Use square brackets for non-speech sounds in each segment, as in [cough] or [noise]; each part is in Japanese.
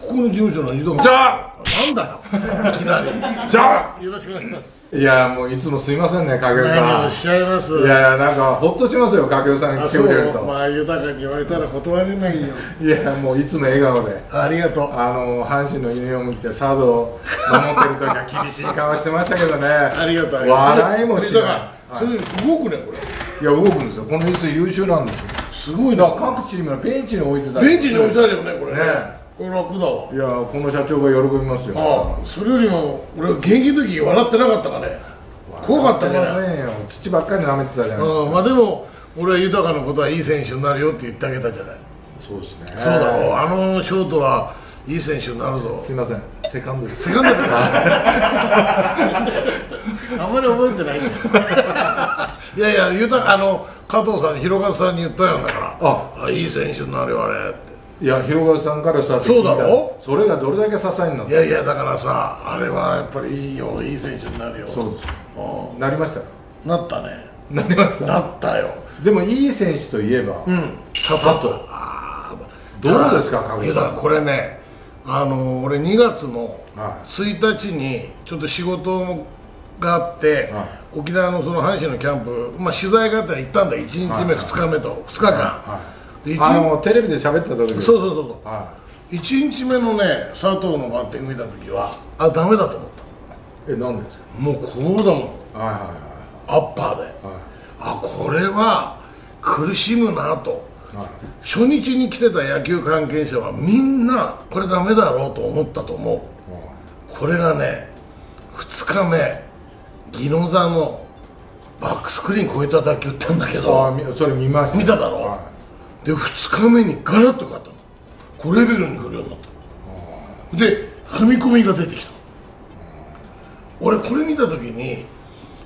ここの事務所の井戸じゃあ！なんだよ。いきなり。じゃあ！よろしくお願いします。いやもういつもすいませんね影尾何さん。をしちゃいます。いやいやなんかほっとしますよ影尾さんに来てくれると。う。まあ豊かに言われたら断れないよ。いやもういつも笑顔で。ありがとう。あの阪神のユニフォーム着てサードを守ってる時は厳しい顔してましたけどね。ありがとう。笑いもしない。それ動くねこれ。いや動くんですよ。この椅子優秀なんですよ。すごいな。各チームのベンチに置いてたり。ベンチに置いてあるよねこれね。ね楽だわいやこの社長が喜びますよ。ああそれよりも俺現役の時笑ってなかったかね。怖かったかね。わりませんよ土ばっかり舐めてたじゃない。ですかうんまあでも俺は豊かのことはいい選手になるよって言ってあげたじゃない。そうですね。そうだろうあのショートはいい選手になるぞ。すいません。セカンドです。セカンドだ [laughs] あんまり覚えてないんだよ。[laughs] いやいや豊かあの加藤さんに広和さんに言ったよだから。ああいい選手になるよあれっていや広川さんからさそうだろ？それがどれだけ支えになったいやいやだからさあれはやっぱりいいよいい選手になるよ。そう。ですうなりましたなったね。なりました？なったよ。でもいい選手といえば、うん。佐藤どうですか影尾さん？これねあの俺2月のは1日にちょっと仕事があって、は沖縄のその阪神のキャンプ、まあ、取材があったら行ったんだ1日目、はい。2日目と2日間、はいで一あのテレビで喋ってた時。そうそうそうそう。は1日目のね佐藤のバッティング見た時はあダメだと思っいえなんでですか？たもうこうだもん。はいはアッパーで。いはい。あこれは苦しむなと。はい。初日に来てた野球関係者はみんなこれダメだろうと思ったと思う。これがね2日目宜野座のバックスクリーン越えた打球ってんだけああどみそれ見ました。見ただろ？はで2日目にガラッと変わったの。これレベルに来るようになった。で踏み込みが出てきた。俺これ見た時に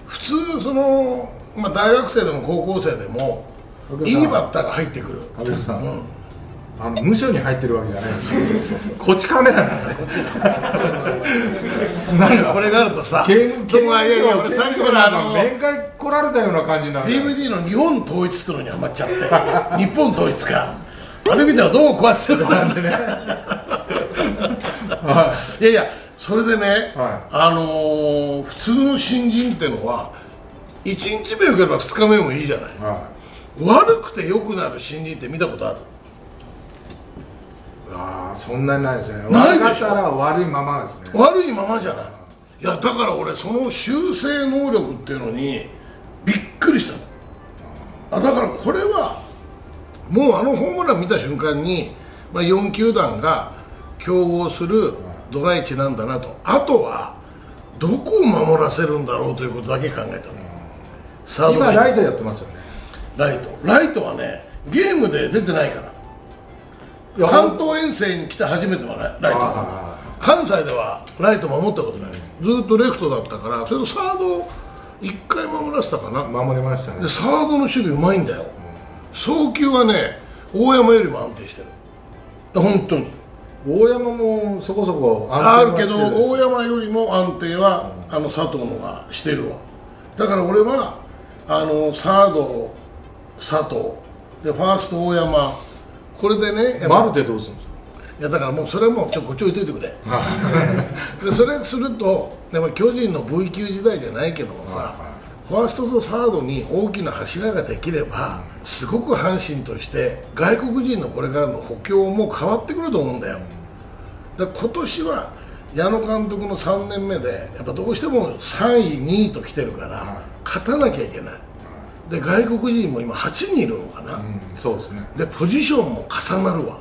普通その、まあ、大学生でも高校生でもいいいバッターが入ってくる。い影尾さん、あの無所に入ってるわけじゃないですこっちカメラなんだなんかこれがあるとさけでもいやいや俺さっきからあの面会来られたような感じになる DVD の日本統一ってのにハマっちゃって [laughs] 日本統一か。あれ見たらどう壊してるなんてね。い。やいやそれでね、はあのー普通の新人ってのは1日目よければ2日目もいいじゃない。は悪くて良くなる新人って見たことある？いああそんなにないですね。ないでしょ。悪かったら悪いままですね。悪いままじゃない。いやだから俺その修正能力っていうのにびっくりしたの。あだからこれはもうあのホームラン見た瞬間に、まあ、4球団が競合するドラ1なんだなと。あとはどこを守らせるんだろうということだけ考えたの。サードライ今ライトやってますよね。トライト。ライトはねゲームで出てないから関東遠征に来て初めてはライトあ関西ではライト守ったことない。ずっとレフトだったからそれとサード1回守らせたかな。守りましたね。でサードの守備うまいんだよ。送球はね大山よりも安定してる。本当に。大山もそこそこあるけど安定はしてる。大山よりも安定はあの佐藤のがしてるわ。だから俺はあのサード佐藤。でファースト大山これでねやっぱマルテどうするんですか？いやだからもうそれはもうちょこっち置いといてくれ。[laughs] でそれするとやっぱ巨人の V 級時代じゃないけどもさファーストとサードに大きな柱ができればすごく阪神として外国人のこれからの補強も変わってくると思うんだよ。だ今年は矢野監督の3年目でやっぱどうしても3位2位と来てるから勝たなきゃいけないで外国人も今8人いるのかな、うんそうですね。でポジションも重なるわ、だか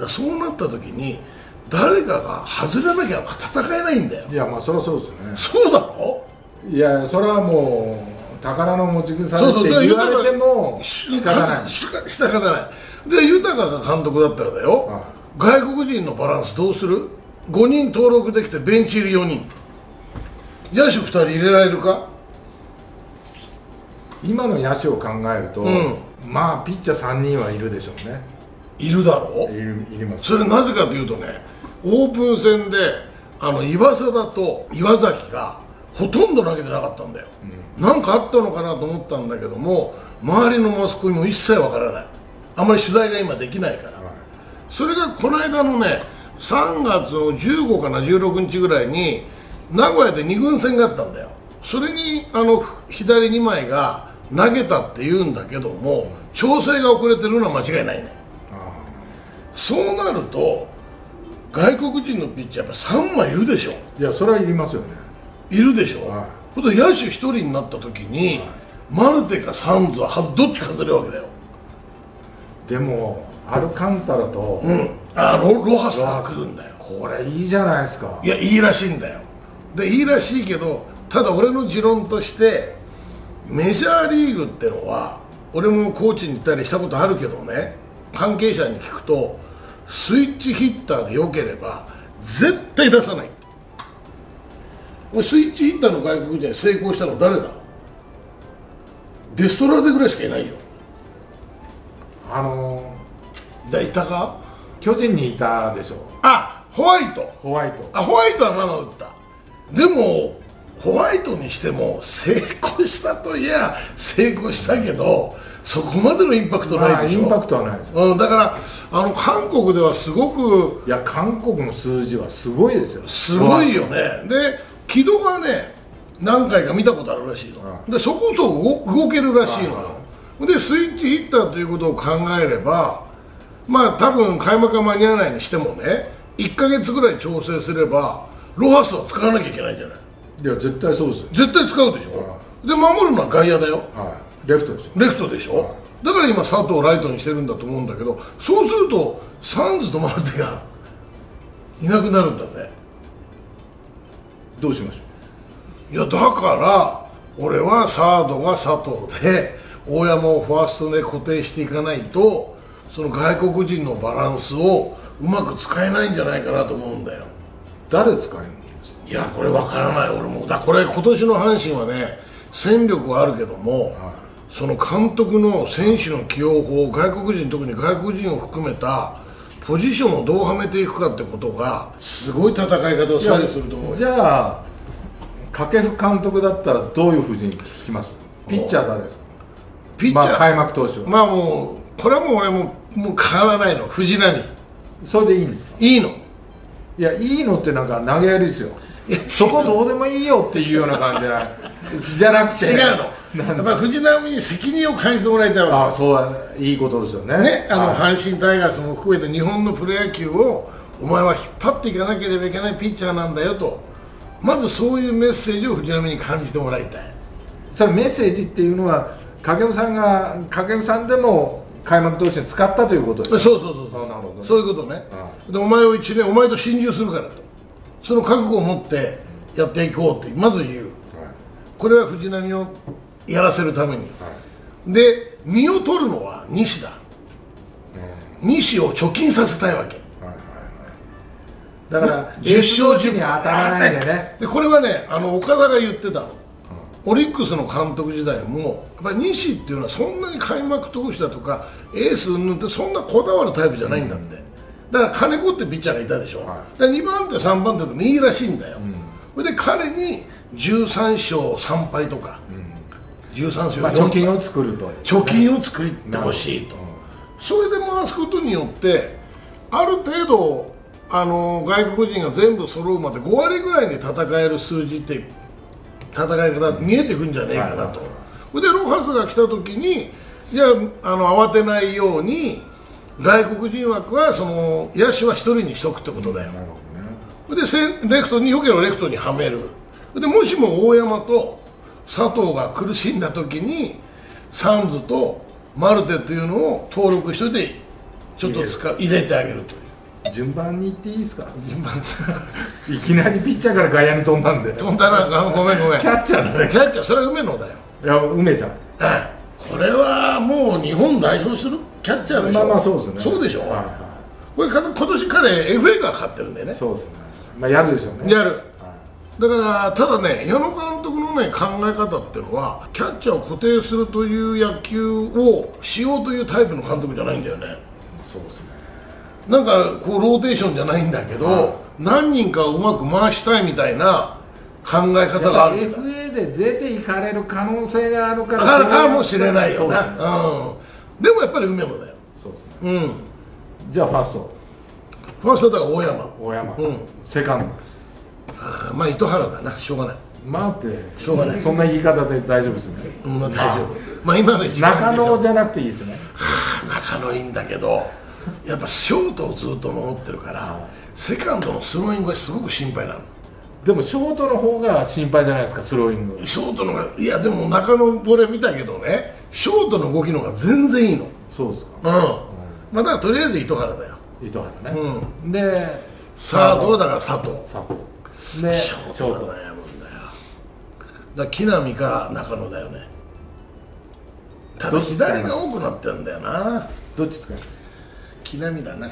らそうなった時に誰かが外れなきゃ戦えないんだよ。いやまあそりゃそうですね。そうだろ？いやそれはもう宝の持ち腐れって言われても仕方ない。仕方ない。で豊が監督だったらだよ、は外国人のバランスどうする？5人登録できてベンチ入り4人。野手2人入れられるか？今の野手を考えると、うん。まあピッチャー3人はいるでしょうね。いるだろいるいります。それなぜかというとねオープン戦であの岩貞と岩崎がほとんど投げてなかったんだよ、なんかあったのかなと思ったんだけども周りのマスコミも一切わからない。あんまり取材が今できないから。それがこの間のね3月の15かな16日ぐらいに名古屋で2軍戦があったんだよ。それにあの左2枚が投げたって言うんだけども調整が遅れてるのは間違いないね。そうなると外国人のピッチャーやっぱ3枚いるでしょ。いやそれはいりますよね。いるでしょ、はい。ほんと野手1人になった時に、マルテかサンズはどっちか外れるわけだよ。でもアルカンタラとうん。あロロハスが来るんだよ。これいいじゃないですか。いやいいらしいんだよ。でいいらしいけどただ俺の持論としてメジャーリーグってのは俺もコーチに行ったりしたことあるけどね関係者に聞くとスイッチヒッターでよければ絶対出さない。俺スイッチヒッターの外国人に成功したの誰だ？デストラーデぐらいしかいないよ。あのだいたか？巨人にいたでしょ。あホワイト。ホワイト。あホワイトはまだ打った。でもホワイトにしても成功したといや成功したけどそこまでのインパクトないでしょ、まあインパクトはないです。うん、だからあの韓国ではすごくいや韓国の数字はすごいですよ。すごいよね。で木戸がね何回か見たことあるらしいの、はでそこそこ動動けるらしいのよ、でスイッチヒッターということを考えればまあ多分開幕が間に合わないにしてもね1か月ぐらい調整すればロハスは使わなきゃいけないじゃないいや絶対そうですよ。絶対使うでしょ、で守るのは外野だよ。はい。レフトですよ。レフトでしょ、だから今佐藤をライトにしてるんだと思うんだけどそうするとサンズとマルテがいなくなるんだぜ。どうしましょいやだから俺はサードが佐藤で大山をファーストで固定していかないとその外国人のバランスをうまく使えないんじゃないかなと思うんだよ。う誰使えるんですかいやこれわからない。俺もだこれ今年の阪神はね戦力はあるけども、その監督の選手の起用法外国人特に外国人を含めたポジションをどうはめていくかってことがすごい戦い方を左右すると思うよ。じゃあ掛布監督だったらどういうふうに聞きます？ピッチャー誰ですか？ピッチャー、まあ開幕投手は、まあもうこれはもう俺ももう変わらないの。藤浪。それでいいんですか？いいの。いやいいのってなんか投げやりですよそこどうでもいいよっていうような感じじゃない？[laughs] じゃなくて。違うの。やっぱり藤浪に責任を感じてもらいたいわああそうはいいことですよね。けねあのはい。阪神タイガースも含めて日本のプロ野球をお前は引っ張っていかなければいけないピッチャーなんだよと。まずそういうメッセージを藤浪に感じてもらいたい。それメッセージっていうのは掛布さんが掛布さんでも開幕投手に使ったということですそうそうそうそう。あなるほどね。そういうことね。でお前を一年お前と心中するからとその覚悟を持ってやっていこうってまず言う。これは藤浪をやらせるために、で身を取るのは西だ、西を貯金させたいわけ。だから [laughs] 10 10勝勝に当たらないでね。[laughs] でこれはねあの岡田が言ってたの、オリックスの監督時代もやっぱり西っていうのはそんなに開幕投手だとかエース云々ってそんなこだわるタイプじゃないんだって、だから金子ってピッチャーがいたでしょ、はで2番手3番手でもいいらしいん。だよ、それで彼に13勝3敗とか、13勝まあ、4敗貯金を作ると貯金を作ってほしいと、それで回すことによってある程度あの外国人が全部揃うまで5割ぐらいで戦える数字って戦い方見えてくんじゃねえかなと、それでロハスが来た時にじゃああの慌てないように外国人枠はその野手は1人にしとくってことだよ、なるほどね。でレフトによければレフトにはめる。でもしも大山と佐藤が苦しんだ時にサンズとマルテっていうのを登録しといてちょっと使う入れてあげるという。順番に言っていいですか？順番。[laughs] いきなりピッチャーから外野に飛んだんで。飛んだなあごめんごめん。キャッチャーだね。キャッチャーそれは梅野だよ。いや梅ちゃん。ええ。これはもう日本代表する？キャッチャーでしょ？まあまあそうですね。そうでしょ、はいはこれか今年彼 FA が勝ってるんだよね。いそうですね。まあやるでしょうね。やる。だからただね矢野監督のね考え方っていうのはキャッチャーを固定するという野球をしようというタイプの監督じゃないんだよね。そうですね。なんかこうローテーションじゃないんだけど、はい。何人かをうまく回したいみたいな考え方がある FA で出ていかれる可能性があるからかかもしれないよなそうですねうんでもやっぱり梅野だよ。そうですね。うん。じゃあファースト。ファーストだから大山。大山、うん。セカンド。あーまあ糸原だな。しょうがない、まあって。しょうがない。そんな言い方で大丈夫ですね。うんまあ、大丈夫。まあ今の一番中野じゃなくていいですね。仲のいいんだけどやっぱショートをずっと守ってるからセカンドのスローイングがすごく心配なの。でもショートの方が心配じゃないですかスローイング。ショートのがいやでも中野ボレ見たけどねショートの動きの方が全然いいの。うんそうですか。まあだからとりあえず糸原だよ。糸原ね、でサード。はだから佐藤。佐藤。でショートが悩むんだよ。だから木浪か中野だよね。ただ左が多くなってんだよな。どっち使います？木浪だな。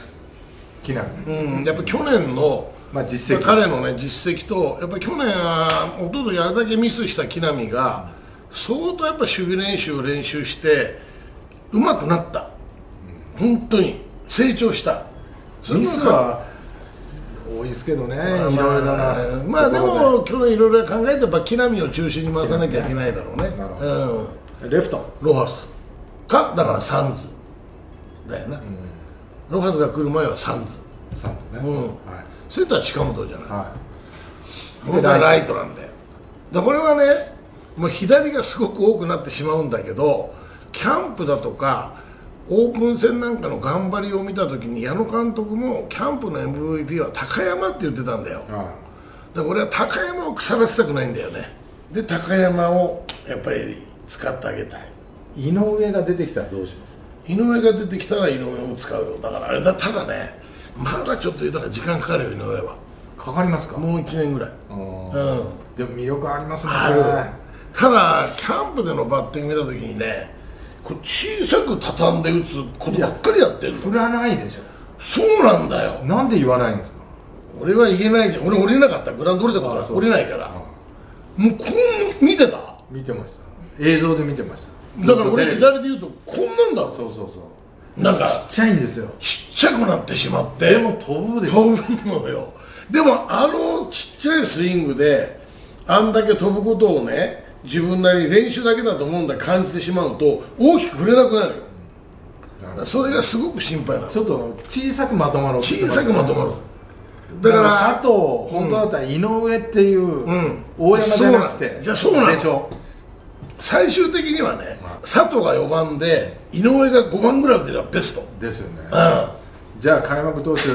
木浪うん。やっぱ去年のまあ実績。彼のね実績とやっぱり去年は一昨日あれだけミスした木浪が相当やっぱ守備練習を練習して上手くなった。本当に。成長した。それミもスは多いですけどね、いろいろなまあで。も去年いろいろ考えてやっぱ木浪を中心に回さなきゃいけないだろうね。うん。でレフト？ロハス。か？だからサンズ。だよな、ロハスが来る前はサンズ。サンズね、うん。はい。センター近本じゃない。は本当はライトなんだよ。だこれはねもう左がすごく多くなってしまうんだけどキャンプだとかオープン戦なんかの頑張りを見た時に矢野監督もキャンプの MVP は高山って言ってたんだよ。だから俺は高山を腐らせたくないんだよね。で高山をやっぱり使ってあげたい。い井上が出てきたらどうします？井上が出てきたら井上も使うよ。だからあれだただねまだちょっと言ったら時間かかるよ井上は。かかりますか？もう1年ぐらい。うんうん。でも魅力ありますねあるただキャンプでのバッティング見た時にねこう小さく畳んで打つことばっかりやってるの。振らないでしそうなんだよ。ょなんで言わないんですか？俺は言えないじゃん。俺降りなかった。グラウンド降りたことないあそう。降りないから。もうこん見てた？見てました。映像で見てました。だから俺左で言うとこんなんだろ。そうそうそう。なんかちっちゃいんですよ。ちっちゃくなってしまって。でも飛ぶでしょ。飛ぶのよ。でもあのちっちゃいスイングであんだけ飛ぶことをね自分なりに練習だけだと思うんだ感じてしまうと大きく振れなくなるよ。それがすごく心配なの。ちょっと小さくまとまろう。小さくまとまるだかだからら佐藤本当だったら井上っていう、ん。大山じゃなくてそうなんじゃあそうなの。でしょ。最終的にはね佐藤が4番で井上が5番ぐらい打てればベスト。ですよね。うん。じゃあ開幕投手、え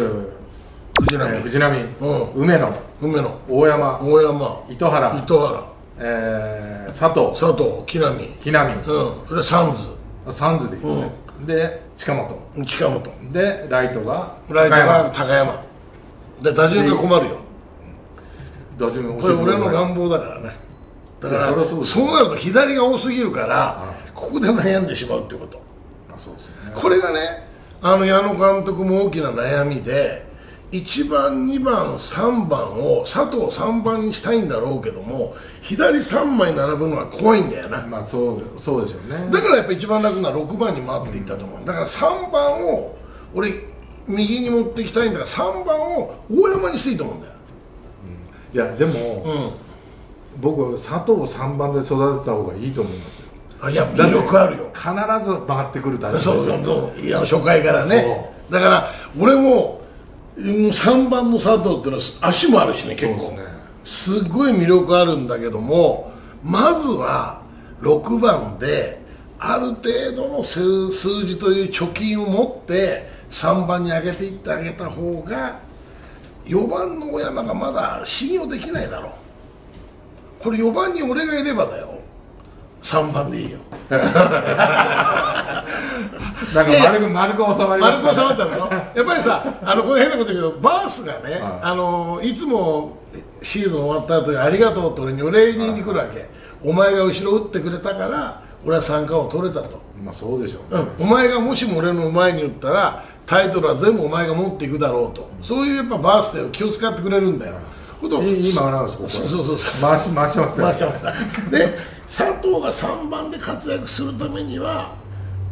藤浪。ー藤浪、うん。梅野。梅野。大山。大山。糸原、糸原えー佐藤。佐藤木浪。木浪、うん。それはサンズ。サンズでいいですね、で近本。近本。でライトがライト高山。が高山。で打順が困るよ。打順これ俺のが願望だからね。だからそうそうなると左が多すぎるからここで悩んでしまうってこと。そうですね。これがねあの矢野監督も大きな悩みで1番2番3番を佐藤3番にしたいんだろうけども左3枚並ぶのは怖いんだよな。まあそうそうでしょうね。だからやっぱ一番楽な6番に回っていったと思う、だから3番を俺右に持っていきたいんだから3番を大山にしていいと思うんだよ。いやでも、うん。僕佐藤を3番で育てた方がいいと思いますよ。あいや魅力あるよ。必ず回ってくる打順そうそうそう。いや初回からね。だから俺もうん3番の佐藤っていうのは足もあるしね結構。すね。すごい魅力あるんだけどもまずは6番である程度の数数字という貯金を持って3番に上げていってあげた方が4番の小山がまだ信用できないだろう。これ4番に俺がいればだよ3番でいいよ。[laughs] なんか丸く丸く収まりま丸く収まったんだろやっぱりさ [laughs] あのこれ変なこと言うけどバースがね、はい。あのいつもシーズン終わった後にありがとうって俺にお礼に来るわけ、お前が後ろ打ってくれたから俺は三冠を取れたと、まあそうでしょう、うん、お前がもしも俺の前に打ったらタイトルは全部お前が持っていくだろうと、そういうやっぱバースデーを気を使ってくれるんだよ、ことい今なんですここ。そうそうそう回し回してますよ。回してましたで佐藤が3番で活躍するためには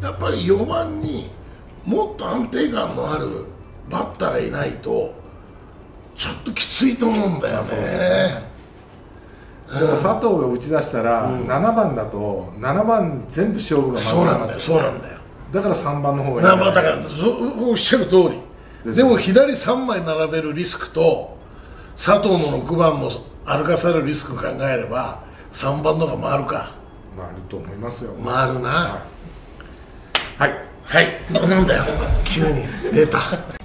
やっぱり4番にもっと安定感のあるバッターがいないとちょっときついと思うんだよね。でも佐藤が打ち出したら、7番だと7番に全部勝負が回ってそうなんだよそうなんだよ。だから3番の方がいいなまあだからそおっしゃる通り。でも左3枚並べるリスクと佐藤の6番も歩かされるリスク考えれば3番のが回るか。まああると思いますよ。回るな。はい。はい。なんだよ。急に。出た